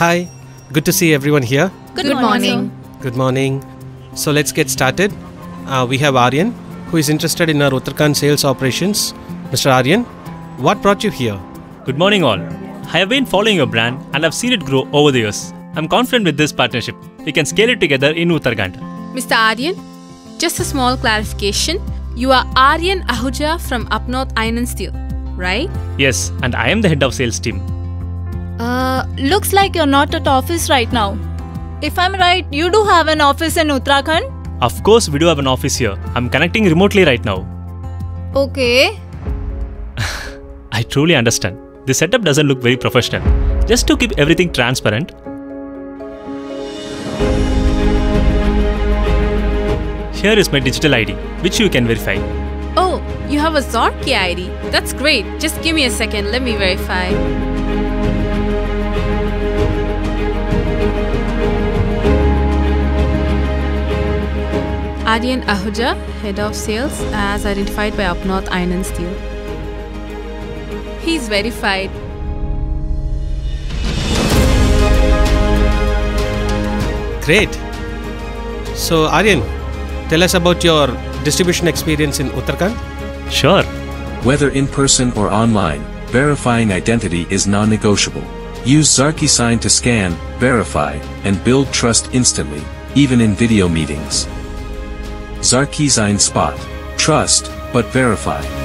Hi, good to see everyone here. Good, morning. Good morning. So let's get started. Uh, we have Aryan, who is interested in our Uttarakhand sales operations. Mr. Aryan, what brought you here? Good morning, all. I have been following your brand and I've seen it grow over the years. I'm confident with this partnership. We can scale it together in Uttarakhand. Mr. Aryan, just a small clarification. You are Aryan Ahuja from Up North Iron and Steel, right? Yes, and I am the head of sales team. Uh, looks like you're not at office right now. If I'm right, you do have an office in Uttarakhand? Of course, we do have an office here. I'm connecting remotely right now. Okay. I truly understand. The setup doesn't look very professional. Just to keep everything transparent, here is my digital ID, which you can verify. Oh, you have a xorkee ID. That's great. Just give me a second. Let me verify. Aryan Ahuja, Head of Sales, as identified by Up North Iron and Steel. He's verified. Great. So, Aryan, tell us about your distribution experience in Uttarakhand. Sure. Whether in person or online, verifying identity is non-negotiable. Use xorkeesign to scan, verify, and build trust instantly, even in video meetings. Zarki Sign Spot. Trust, but verify.